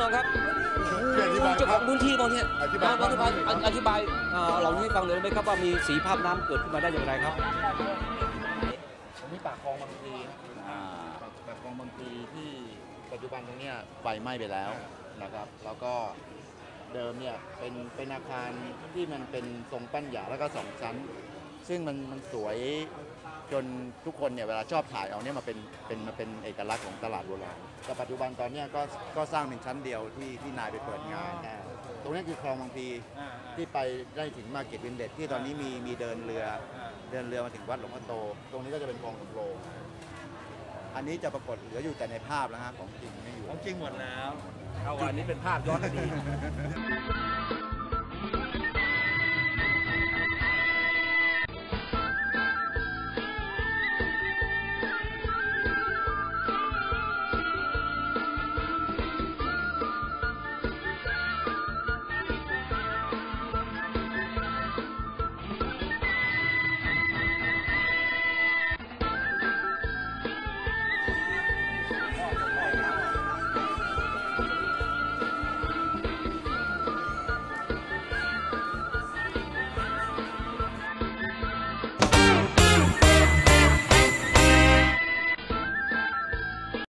นอนครับช่วยอธิบายเจ้าของพื้นที่ตรงนี้อธิบายอธิบายอธิบายเอ่อเหล่านี้ให้ฟังเลยได้ไหมครับว่ามีสีภาพน้ำเกิดขึ้นมาได้อย่างไรครับอันนี้ปากคลองบางพลีอ่าปากปากคลองบางพลีที่ปัจจุบันตรงเนี้ยไฟไหม้ไปแล้วนะครับ แล้วก็เดิมเนี่ยเป็นเป็นอาคารที่มันเป็นทรงปั้นหยาแล้วก็สองชั้น ซึ่งมันมันสวย จนทุกคนเนี่ยเวลาชอบถ่ายเอาเนี่ยมาเป็นเป็นมาเป็นเอกลักษณ์ของตลาดโบราณแต่ปัจจุบันตอนเนี้ยก็ก็สร้างเป็นชั้นเดียวที่ที่นายไปเปิดงานนะตรงนี้คือคลองบางพลีที่ไปได้ถึงมาเก็ตวินเด็ดที่ตอนนี้มีมีเดินเรือเดินเรือมาถึงวัดหลวงพ่อโต ตรงนี้ก็จะเป็นคลองสำโรงอันนี้จะปรากฏเหลืออยู่แต่ในภาพแล้วฮะของจริงไม่อยู่ของจริงหมดแล้วเอาอันนี้เป็นภาพย้อนอดีต